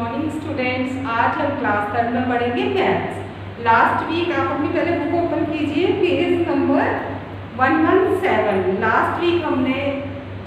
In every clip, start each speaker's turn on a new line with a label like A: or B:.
A: Morning students आज हम class third में पढ़ेंगे मैथ्स लास्ट वीक आप अपनी पहले बुक ओपन कीजिए पेज नंबर 117 लास्ट वीक हमने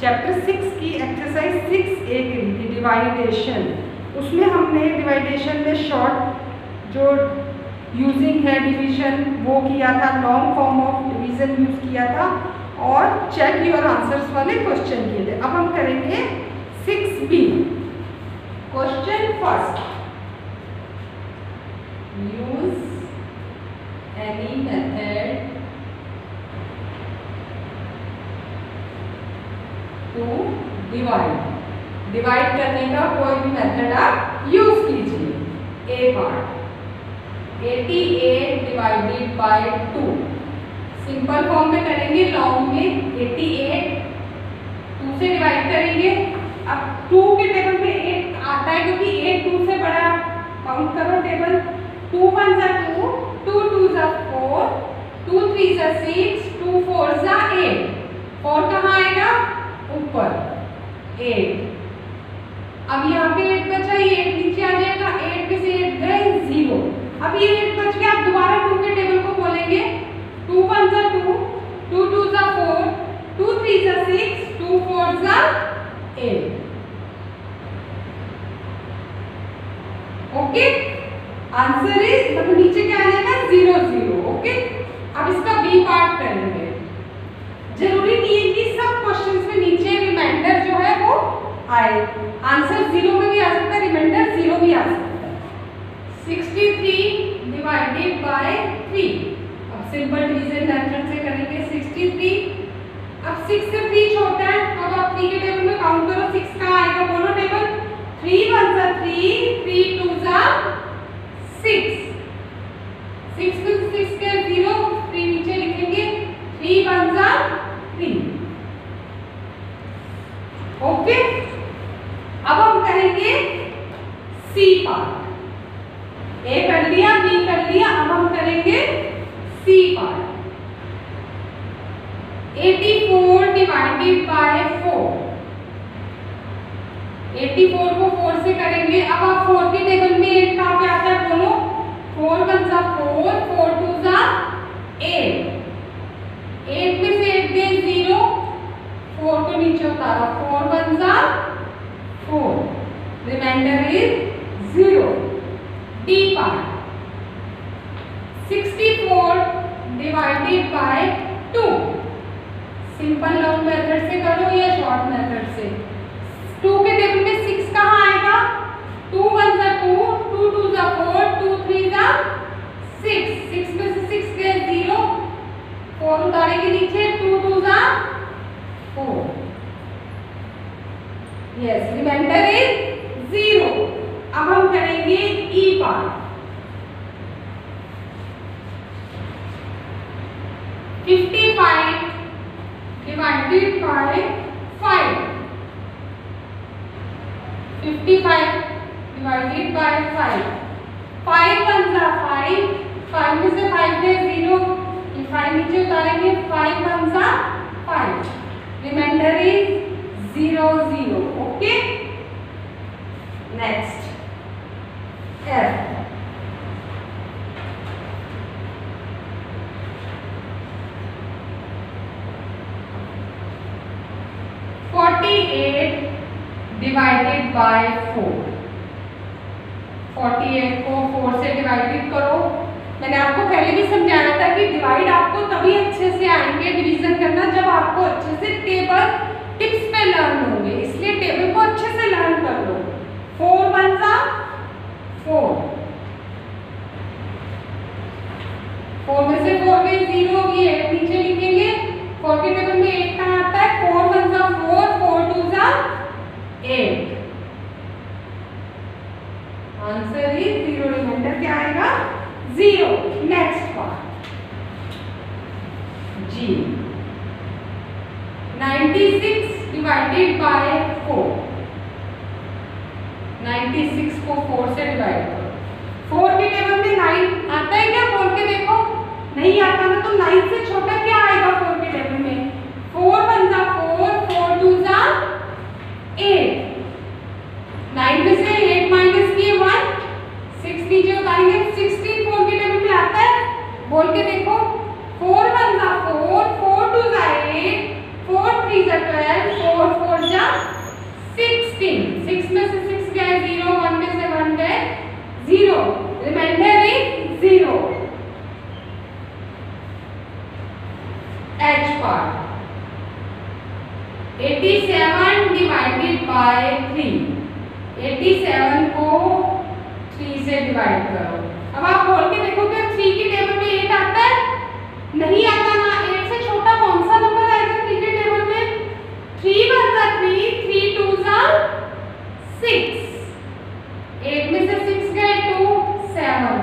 A: चैप्टर सिक्स की एक्सरसाइज सिक्स ए की थी डिवाइडेशन उसमें हमने डिवाइडेशन में शॉर्ट जो यूजिंग है डिवीज़न वो किया था long form of division use किया था और चेक योर आंसर्स वाले क्वेश्चन किए थे. अब हम करेंगे six B Question first. Use any method to divide. Divide करने का कोई भी मेथड आप यूज़ कीजिए A part 88 divided by 2 simple form में करेंगे लॉन्ग में 88 2 से डिवाइड करेंगे अब 2 के टेबल पे 8 आता है क्योंकि एट टू से बड़ा काउंट करो टेबल टू वन जा टू टू टू जा फोर टू थ्री जा सिक्स टू फोर जा एट फोर कहाँ आएगा? ऊपर. एट अब यहाँ पे एट बचा ये एट नीचे आ जाएगा. एट में से एट गए ज़ीरो अब ये एट बच गया दोबारा टू के टेबल को बोलेंगे टू वन जा टू टू टू जा फोर टू थ्री जा सिक्स टू फोर जा एट ओके आंसर इज़ मतलब नीचे क्या आ जाएगा ज़ीरो ज़ीरो ओके अब इसका बी पार्ट करेंगे ज़रूरी नहीं है कि सब क्वेश्चंस में नीचे रिमाइंडर जो है वो आए आंसर ज़ीरो में भी आ सकता है रिमाइंडर ज़ीरो भी आ सकता है 63 डिवाइडेड बाय 3 अब सिंपल डिवीज़न मेथड से करेंगे 63 अब 6 से थ्री छोटा है। अब आप थ्री के टेबल में काउंट करो। सिक्स का आएगा? बोलो टेबल थ्री वन सा थ्री थ्री टू सा सिक्स सिक्स में सिक्स के ज़ीरो थ्री नीचे लिखेंगे थ्री वन सा थ्री ओके अब हम करेंगे सी पार्ट ए कर लिया बी कर लिया अब हम करेंगे सी पार्ट 84 डिवाइडेड बाय 4 84 को 4 से करेंगे। अब आप 4 के टेबल में 8 कहाँ पे आता है बोलो? 4 वन सा 4 4 टू सा 8 8 में से 8 गए 0 4 को नीचे उतारा। 4 वन सा 4 reminder is 0 D part 64 divided by 2 simple long method से करो या शॉर्ट मेथड से? टू के टेबल में सिक्स कहाँ आएगा? टू वन टू टू जा फोर टू थ्री जा सिक्स सिक्स में से सिक्स गए ज़ीरो फोर उतारेंगे नीचे टू टू जा four yes reminder is zero अब हम करेंगे E part fifty five divided by five 55 divided by 5 5 one सा 5 5 में से 5 गए 0 5 नीचे उतारेंगे 5 वन सा 5 reminder is 0 0 okay next F. Forty eight divided by four forty eight को फोर से डिवाइडेड करो. मैंने आपको पहले भी समझाया था कि डिवाइड आपको तभी अच्छे से आएँगे डिवीज़न करना जब आपको अच्छे से टेबल टिप्स पे लर्न होंगे। इसलिए टेबल को अच्छे से लर्न कर लो। फोर वन सा फोर फोर में से फोर में ज़ीरो भी एट नीचे लिखेंगे। फोर के टेबल में एट कहाँ आता है? फोर वन सा फोर फोर टू सा eight answer is zero reminder क्या आएगा? Zero next part G 96 divided by 4 96 को 4 से डिवाइड करो. 4 के टेबल में 9 आता है क्या? बोल के देखो. नहीं आता ना तो 9 से छोटा क्या आएगा 4 के टेबल में 4 वन जा 4 4 टू जा एट नाइन में से एट माइनस किए 87 डिवाइडेड बाय 3 87 को 3 से डिवाइड करो अब आप बोल के देखो कि 3 की टेबल में 8 आता है नहीं आता ना 8 से छोटा कौन सा नंबर आएगा 3 के टेबल में 3 वन जा 3 3 टू जा 6 8 में से 6 गए 2 7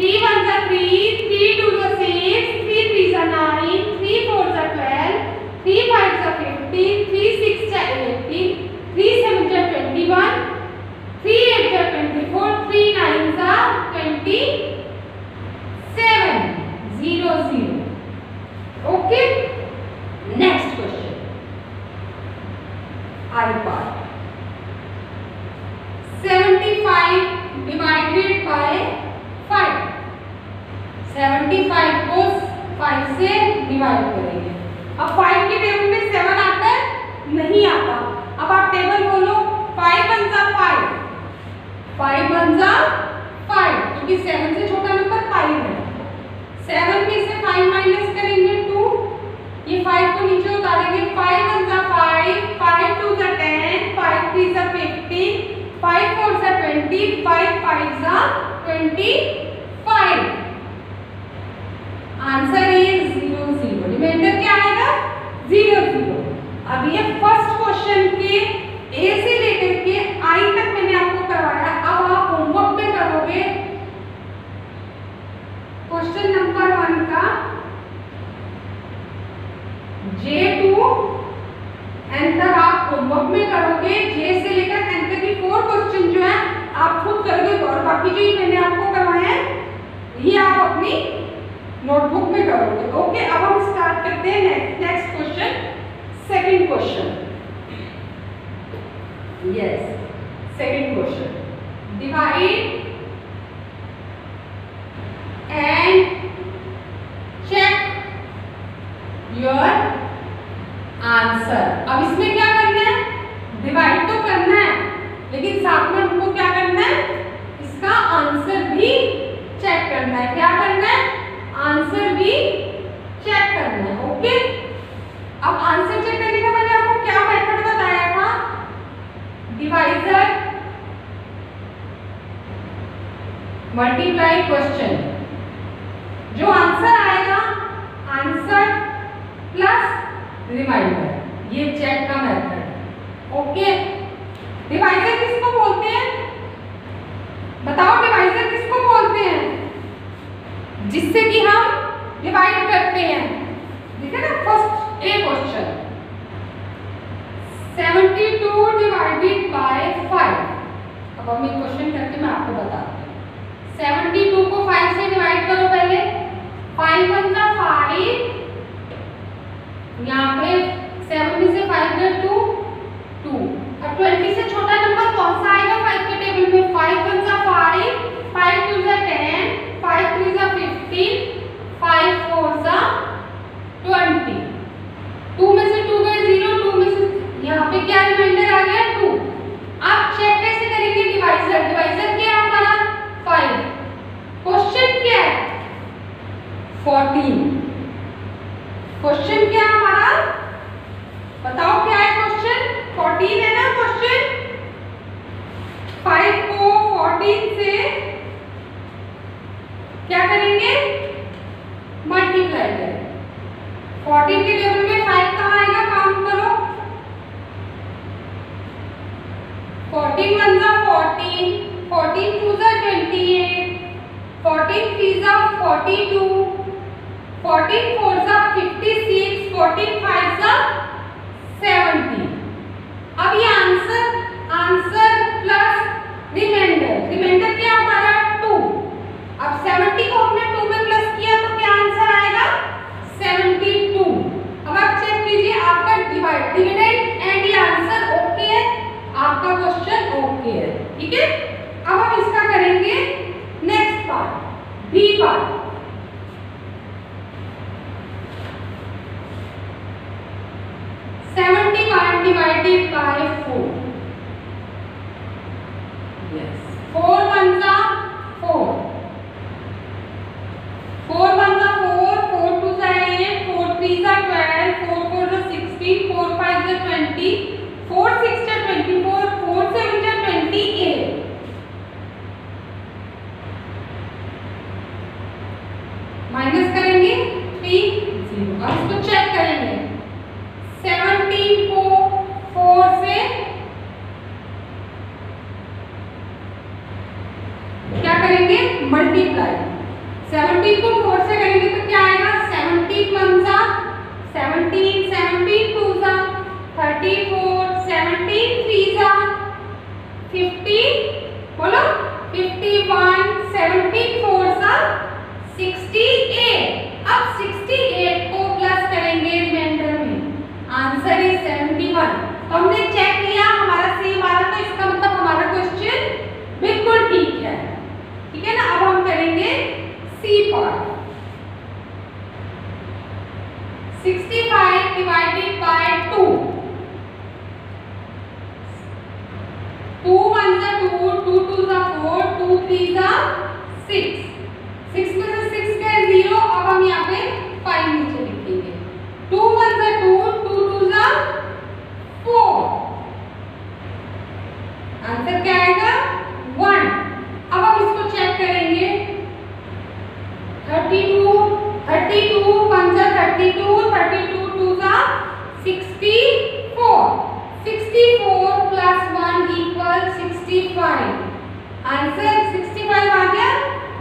A: 3 वन जा 3 3 टू जा 6 3 3 जा 9 3 4 जा 12 3 5 जा 15 3 6 जा 18 3 7 जा 21 3 8 जा 24 3 9 जा 27 0 0 okay next question I part 75 divided by 5 75 को 5 से डिवाइड करेंगे. अब 5 के टेबल में 7 आता है? नहीं आता. अब आप टेबल बोलो 5 वन जा 5 5 वन जा 5 क्योंकि 7 से छोटा नंबर 5 है। 7 में से 5 माइनस करेंगे 2 ये 5 को नीचे उतारेंगे। 5 वन जा 5 5 टू जा 10 5 थ्री जा 15 5 4 जा 20 5 5 जा 25 आंसर इज़ 0 0 रिमाइंडर क्या आएगा? 0 0 अब ये फ़र्स्ट क्वेश्चन के ए से लेकर के आई तक मैंने आपको करवाया अब आप होमवर्क में करोगे क्वेश्चन नंबर वन का जे टू एन तक आप होमवर्क में करोगे जे से लेकर एन तक की फोर क्वेश्चन जो है आप खुद करोगे और बाकी जो ये मैंने आपको करवाए हैं ये आप अपनी नोटबुक में करोगे। ओके अब हम स्टार्ट करते हैं next question second question yes second question divide and check your answer अब इसमें क्या करना है डिवाइड तो करना है लेकिन साथ में हमको क्या करना है इसका आंसर भी चेक करना है क्या करना है आंसर भी चेक करना है ओके अब आंसर चेक करने का मैंने आपको क्या मेथड बताया था डिवाइजर क्वेश्चन जो आंसर आएगा आंसर प्लस रिमाइंडर ये चेक का मेथड ओके डिवाइजर किसको बोलते हैं? बताओ डिवाइजर किसको बोलते हैं? जिससे कि हम डिवाइड करते हैं. ठीक है ना? First A question 72 divided by 5 अब हम एक क्वेश्चन करके मैं आपको बताती हूँ. 72 को 5 से डिवाइड करो पहले। 5 वन का 5 would be the 6.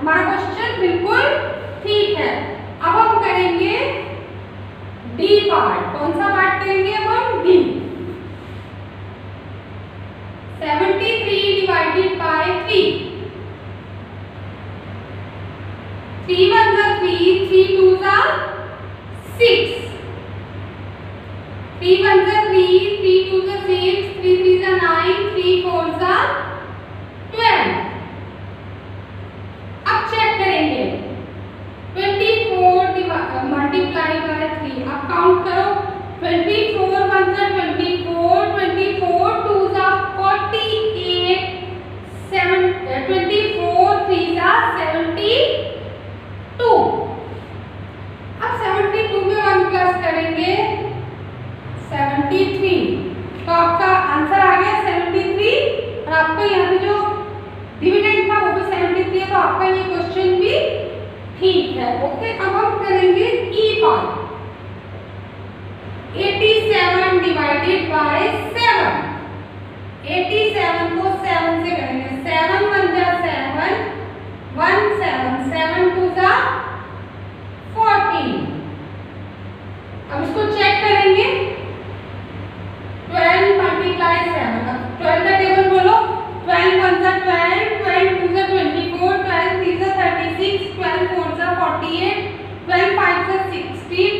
A: हमारा क्वेश्चन बिल्कुल ठीक है अब हम करेंगे डी पार्ट कौन सा पार्ट करेंगे अब हम D 73 divided by 3 3 ones are 3, 3 twos are 6. 3 ones are 3, 3 twos are 6, 3 threes are 9, 3 fours are 12. Okay, अब हम करेंगे E part eighty seven divided by 7 87 को सेवन से करेंगे. सेवन वन जा 7 1 7 7 टू जा 14 अब इसको चेक करेंगे. 12 मल्टीप्लाई सेवन ट्वेल्व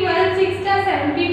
A: 12 6 7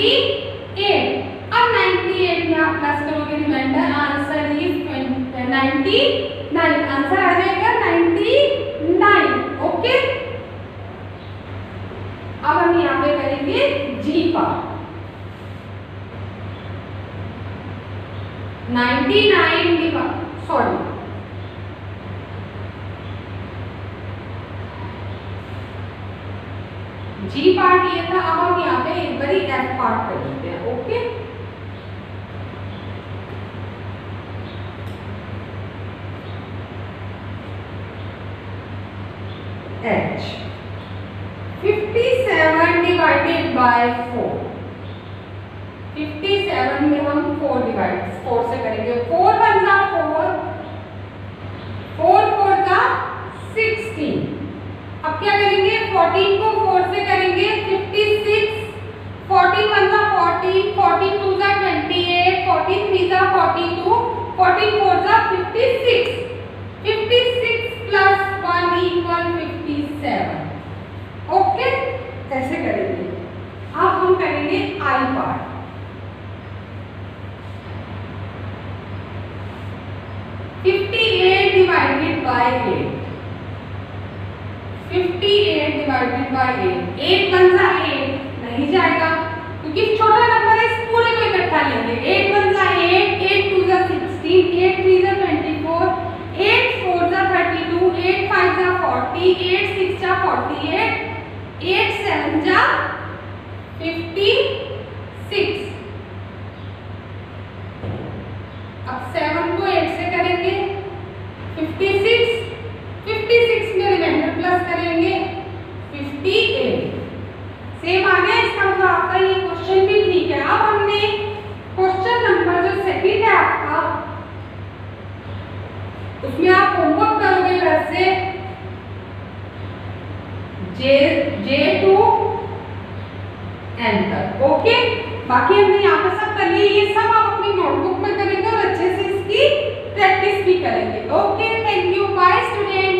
A: 98 अब 98 में आप प्लस करोगे रिमाइंडर आंसर इज़ 99 आंसर आ जाएगा 99 ओके अब हम पे करेंगे जी पा 99 डिवाइड सॉरी जी पार्ट ये था अब हम यहाँ पे एक बारी एफ़ पार्ट कर लेते हैं, ओके? H. 57 divided by 4 57 में हम 4 डिवाइड 4 से करेंगे। 4 वन जा 4 14 4s are 56 56 plus 1 equal 57 okay ऐसे करेंगे? अब हम करेंगे I part fifty eight divided by eight fifty eight divided by eight eight seven जा फिफ्टी सिक्स एन तक ओके बाकी हमने यहाँ पे सब कर लिए ये सब आप अपनी नोटबुक में करेंगे और अच्छे से इसकी प्रैक्टिस भी करेंगे। Okay thank you bye student